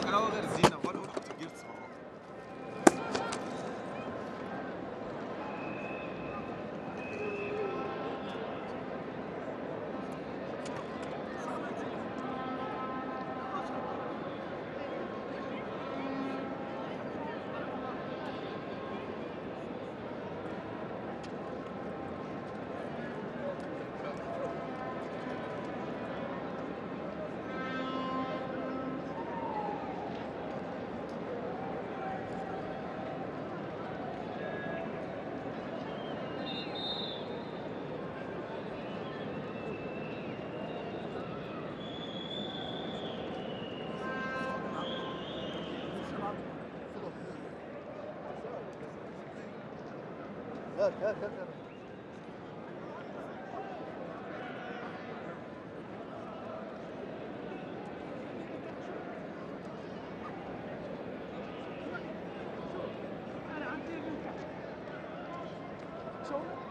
grau a resina. Shoulder.